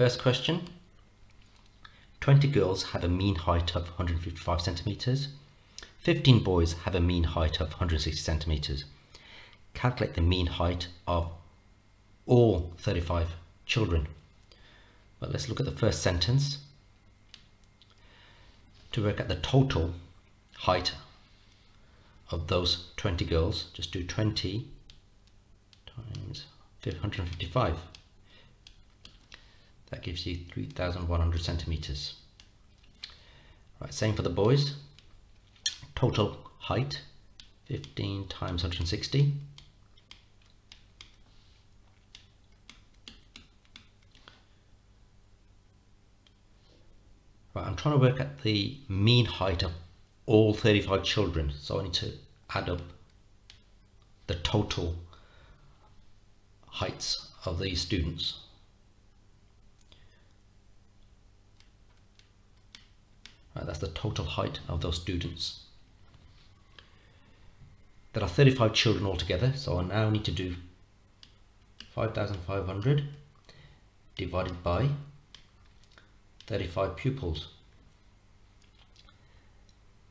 first question. 20 girls have a mean height of 155 centimeters. 15 boys have a mean height of 160 centimeters. Calculate the mean height of all 35 children. But let's look at the first sentence. To work out the total height of those 20 girls, just do 20 times 155. That gives you 3,100 centimeters. Right, same for the boys. Total height, 15 times 160. Right, I'm trying to work out the mean height of all 35 children. So I need to add up the total heights of these students. Right, that's the total height of those students. There are 35 children altogether, so I now need to do 5,500 divided by 35 pupils.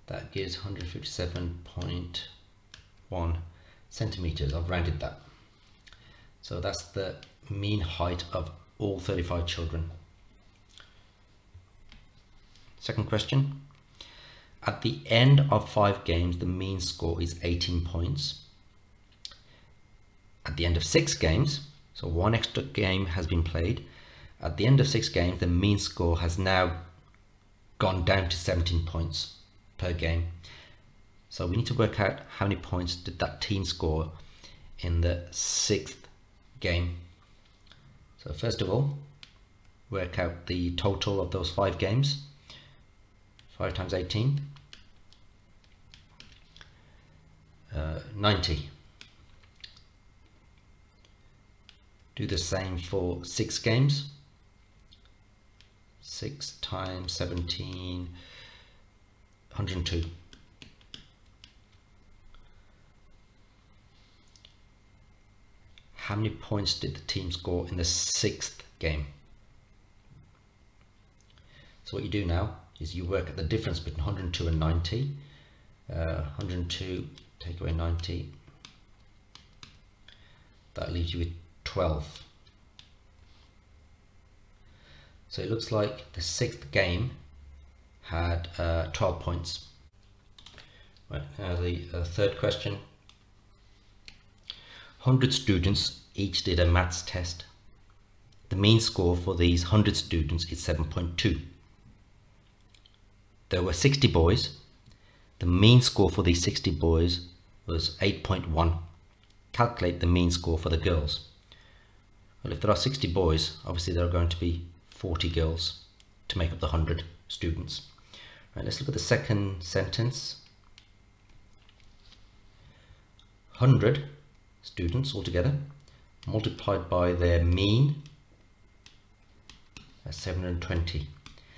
That gives 157.1 centimeters. I've rounded that. So that's the mean height of all 35 children. Second question. At the end of five games, the mean score is 18 points. At the end of six games, so one extra game has been played, at the end of six games, the mean score has now gone down to 17 points per game. So we need to work out how many points did that team score in the sixth game. So first of all, work out the total of those five games. 5 times 18, uh, 90. Do the same for six games. 6 times 17, 102. How many points did the team score in the sixth game? So what you do now is you work at the difference between 102 and 90. Uh, 102 take away 90. That leaves you with 12. So it looks like the sixth game had uh, 12 points. Right, now the uh, third question. 100 students each did a maths test. The mean score for these 100 students is 7.2. There were 60 boys. The mean score for these 60 boys was 8.1. Calculate the mean score for the girls. Well, if there are 60 boys, obviously there are going to be 40 girls to make up the 100 students. Right, let's look at the second sentence. 100 students altogether multiplied by their mean that's 720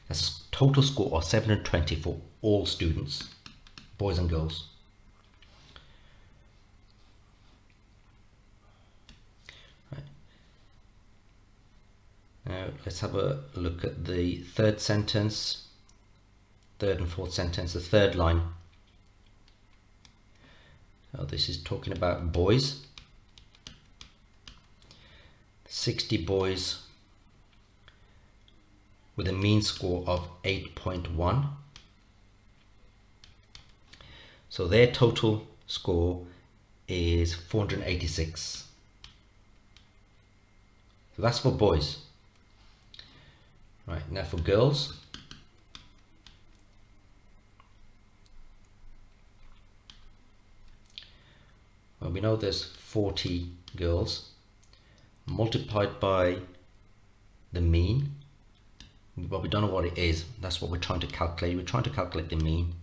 that's total score of 720 for all students boys and girls Now let's have a look at the third sentence, third and fourth sentence, the third line. Now this is talking about boys. 60 boys with a mean score of 8.1. So their total score is 486. So that's for boys. Right, now for girls. Well, we know there's 40 girls multiplied by the mean. But we don't know what it is. That's what we're trying to calculate. We're trying to calculate the mean.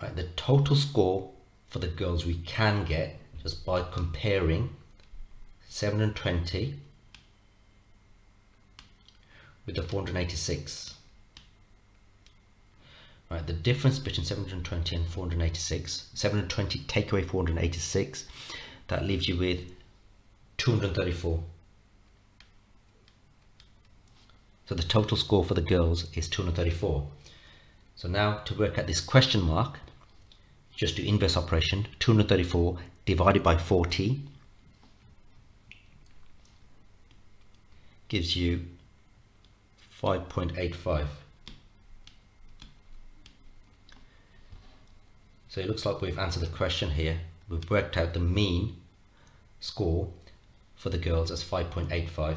Right, the total score for the girls we can get just by comparing 720 with the 486. Right, the difference between 720 and 486, 720 take away 486, that leaves you with 234. So the total score for the girls is 234. So now to work out this question mark, just do inverse operation, 234 divided by 40 gives you 5.85. So it looks like we've answered the question here. We've worked out the mean score for the girls as 5.85